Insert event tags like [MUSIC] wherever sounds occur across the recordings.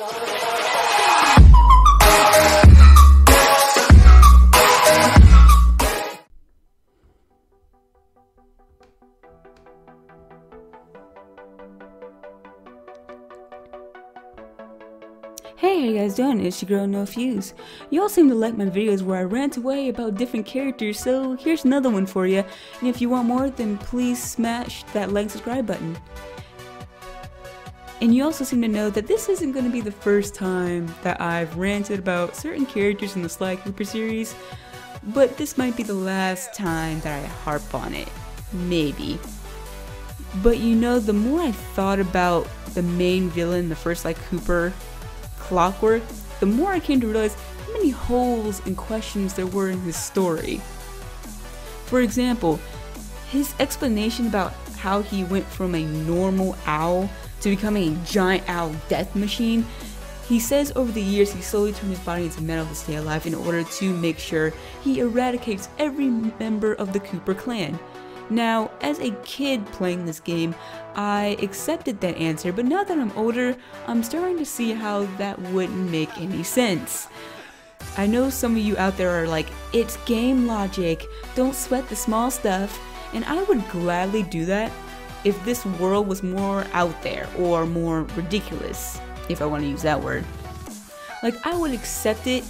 Hey, how you guys doing? It's your girl No Fuse. You all seem to like my videos where I rant away about different characters, so here's another one for you. And if you want more, then please smash that like subscribe button. And you also seem to know that this isn't going to be the first time that I've ranted about certain characters in the Sly Cooper series, but this might be the last time that I harp on it. Maybe. But you know, the more I thought about the main villain, the first Sly Cooper Clockwerk, the more I came to realize how many holes and questions there were in his story. For example, his explanation about how he went from a normal owl to becoming a giant owl death machine, he says over the years he slowly turned his body into metal to stay alive in order to make sure he eradicates every member of the Cooper clan. Now, as a kid playing this game, I accepted that answer, but now that I'm older, I'm starting to see how that wouldn't make any sense. I know some of you out there are like, it's game logic, don't sweat the small stuff, and I would gladly do that if this world was more out there or more ridiculous, if I want to use that word. Like, I would accept it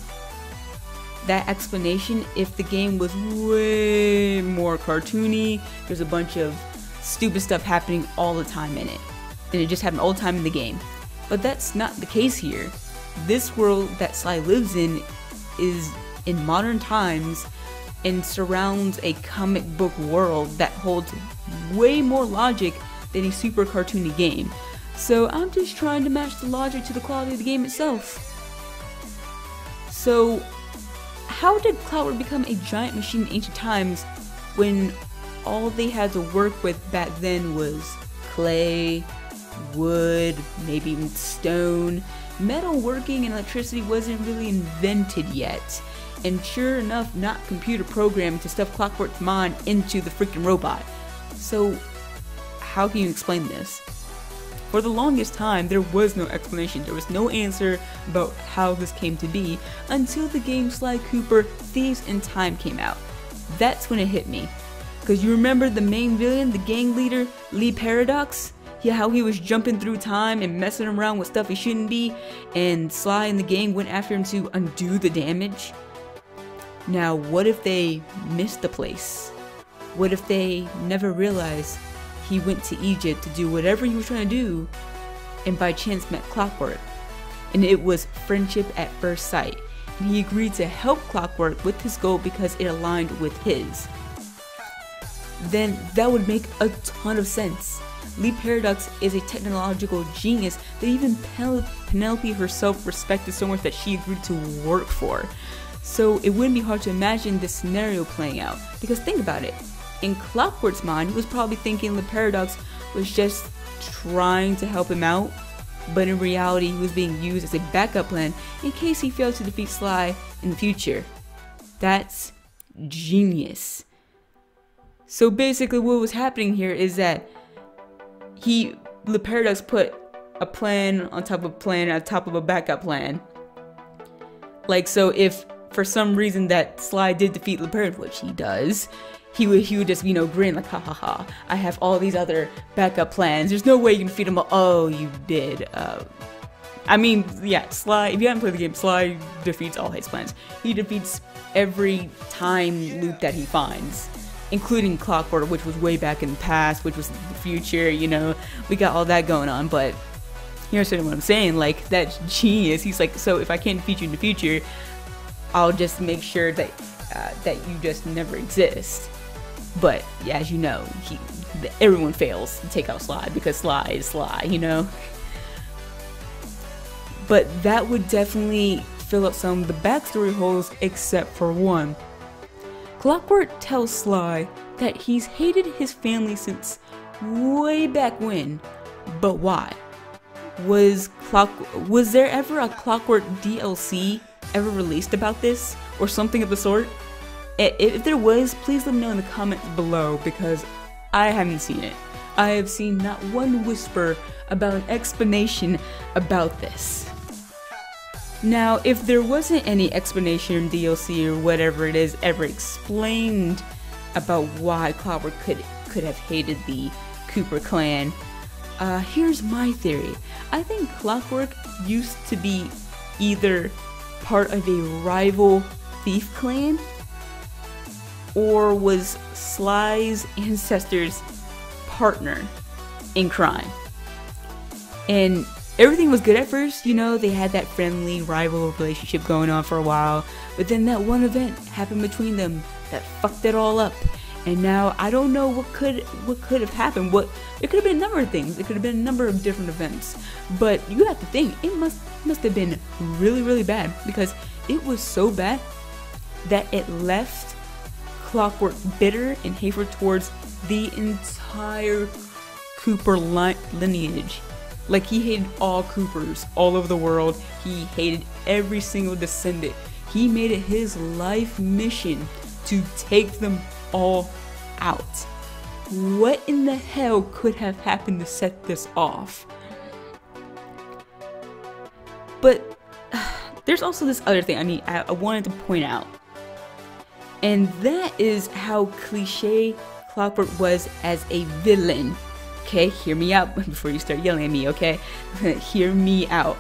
that explanation if the game was way more cartoony. There's a bunch of stupid stuff happening all the time in it. And it just happened all the time in the game. But that's not the case here. This world that Sly lives in is in modern times and surrounds a comic book world that holds way more logic than a super cartoony game. So I'm just trying to match the logic to the quality of the game itself. So how did Clockwerk become a giant machine in ancient times when all they had to work with back then was clay, wood, maybe even stone? Metal working and electricity wasn't really invented yet. And sure enough, not computer programmed to stuff Clockwerk's mind into the freaking robot. So, how can you explain this? For the longest time, there was no explanation, there was no answer about how this came to be until the game Sly Cooper Thieves in Time came out. That's when it hit me. Because you remember the main villain, the gang leader, Le Paradox? Yeah, how he was jumping through time and messing around with stuff he shouldn't be, and Sly and the gang went after him to undo the damage? Now, what if they missed the place? What if they never realized he went to Egypt to do whatever he was trying to do, and by chance met Clockwerk. And it was friendship at first sight. And he agreed to help Clockwerk with his goal because it aligned with his. Then that would make a ton of sense. Le Paradox is a technological genius that even Penelope herself respected so much that she agreed to work for. So it wouldn't be hard to imagine this scenario playing out. Because think about it in Clockwerk's mind, he was probably thinking the Paradox was just trying to help him out, but in reality, he was being used as a backup plan in case he failed to defeat Sly in the future. That's genius. So basically, what was happening here is that he, the Paradox, put a plan on top of a plan on top of a backup plan. Like, so if for some reason that Sly did defeat the which he does, he would he would just you know grin like ha ha ha I have all these other backup plans. There's no way you can feed him. Oh, you did. Uh, I mean, yeah, Sly. If you haven't played the game, Sly defeats all his plans. He defeats every time loop that he finds, including Clockwerk, which was way back in the past, which was the future. You know, we got all that going on, but you understand what I'm saying? Like that's genius. He's like, so if I can't defeat you in the future, I'll just make sure that uh, that you just never exist. But as you know, he, everyone fails to take out Sly because Sly is Sly, you know? But that would definitely fill up some of the backstory holes except for one. Clockwerk tells Sly that he's hated his family since way back when, but why? Was clock was there ever a Clockwerk DLC ever released about this or something of the sort? If there was, please let me know in the comments below because I haven't seen it. I have seen not one whisper about an explanation about this. Now, if there wasn't any explanation in DLC or whatever it is ever explained about why Clockwerk could could have hated the Cooper clan, uh, here's my theory. I think Clockwerk used to be either part of a rival thief clan or was Sly's ancestors' partner in crime. And everything was good at first, you know, they had that friendly rival relationship going on for a while, but then that one event happened between them that fucked it all up. And now I don't know what could what could have happened. What it could have been a number of things. It could have been a number of different events. But you have to think it must must have been really really bad because it was so bad that it left Clockwerk bitter and hateful towards the entire Cooper li- lineage. Like he hated all Coopers all over the world. He hated every single descendant. He made it his life mission to take them all out. What in the hell could have happened to set this off? But [SIGHS] there's also this other thing I need I, I wanted to point out. And that is how cliche Clockwerk was as a villain. Okay, hear me out [LAUGHS] before you start yelling at me, okay? [LAUGHS] hear me out.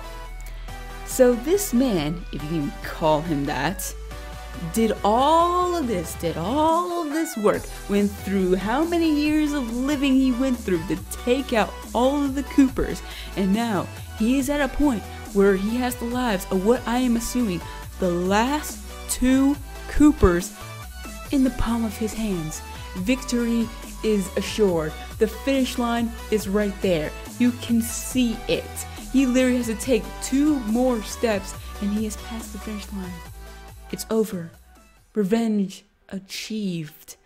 So this man, if you can call him that, did all of this, did all of this work, went through how many years of living he went through to take out all of the Coopers, and now he is at a point where he has the lives of what I am assuming the last two Coopers in the palm of his hands. Victory is assured. The finish line is right there. You can see it. He literally has to take two more steps and he has passed the finish line. It's over. Revenge achieved.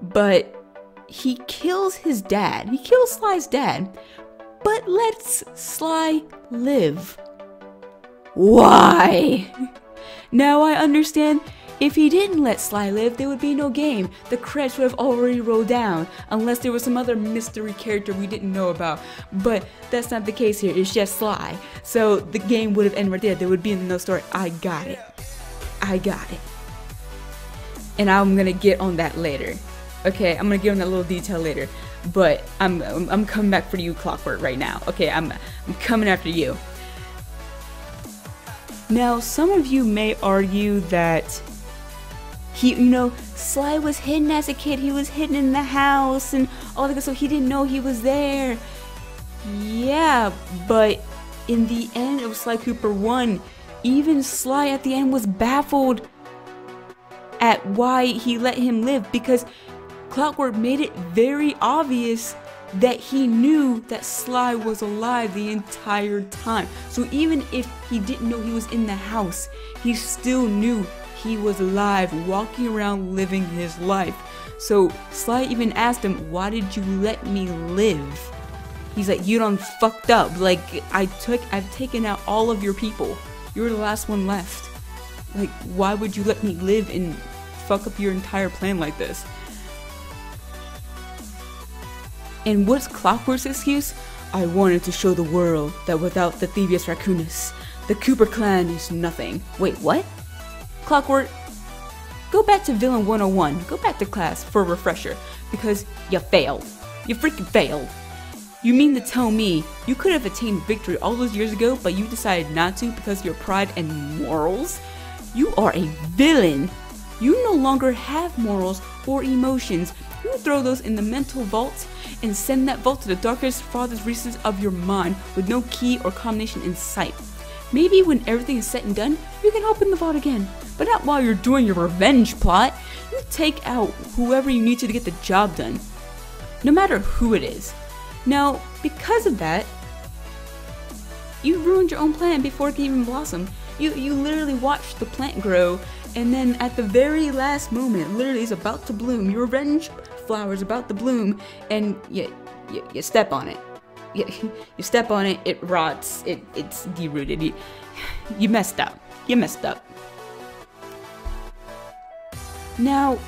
But he kills his dad. He kills Sly's dad, but lets Sly live. Why? [LAUGHS] Now I understand if he didn't let Sly live, there would be no game. The credits would have already rolled down, unless there was some other mystery character we didn't know about. But that's not the case here, it's just Sly. So the game would have ended right there. There would be no story. I got it. I got it. And I'm gonna get on that later. Okay, I'm gonna get on that little detail later. But I'm I'm coming back for you, Clockwerk, right now. Okay, I'm I'm coming after you. Now, some of you may argue that he, you know, Sly was hidden as a kid. He was hidden in the house and all that, so he didn't know he was there. Yeah, but in the end of Sly Cooper 1, even Sly at the end was baffled at why he let him live because Clockwerk made it very obvious that he knew that Sly was alive the entire time. So even if he didn't know he was in the house, he still knew he was alive, walking around living his life. So Sly even asked him, Why did you let me live? He's like, You done fucked up. Like I took I've taken out all of your people. You're the last one left. Like, why would you let me live and fuck up your entire plan like this? And what's Clockwerk's excuse? I wanted to show the world that without the Thievius Raccoonus, the Cooper clan is nothing. Wait, what? Clockwerk, go back to Villain 101. Go back to class for a refresher because you failed. You freaking failed. You mean to tell me you could have attained victory all those years ago, but you decided not to because of your pride and morals? You are a villain. You no longer have morals or emotions. You throw those in the mental vault and send that vault to the darkest, farthest recesses of your mind with no key or combination in sight. Maybe when everything is said and done, you can open the vault again, but not while you're doing your revenge plot. You take out whoever you need to to get the job done, no matter who it is. Now, because of that, you ruined your own plan before it can even blossom. You you literally watched the plant grow, and then at the very last moment, literally is about to bloom. Your revenge flower is about to bloom, and you, you, you step on it. You, step on it, it rots, it, it's derooted. You, you messed up. You messed up. Now,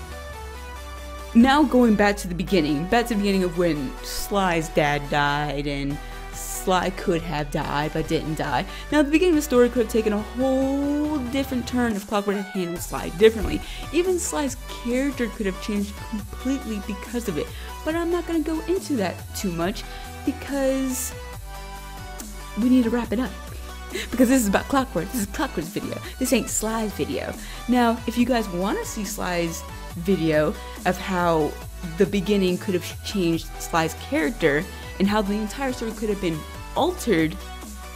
now going back to the beginning, back to the beginning of when Sly's dad died and Sly Sly could have died but didn't die. Now, the beginning of the story could have taken a whole different turn if Clockwerk had handled Sly differently. Even Sly's character could have changed completely because of it. But I'm not going to go into that too much because we need to wrap it up. because this is about Clockwerk. This is Clockwerk's video. This ain't Sly's video. Now, if you guys want to see Sly's video of how the beginning could have changed Sly's character and how the entire story could have been altered,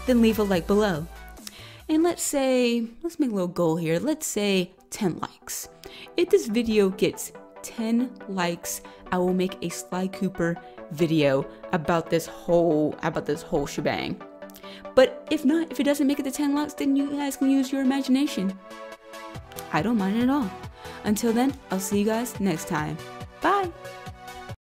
then leave a like below. And let's say, let's make a little goal here. Let's say 10 likes. If this video gets 10 likes, I will make a Sly Cooper video about this whole about this whole shebang. But if not, if it doesn't make it to 10 likes, then you guys can use your imagination. I don't mind at all. Until then, I'll see you guys next time. Bye!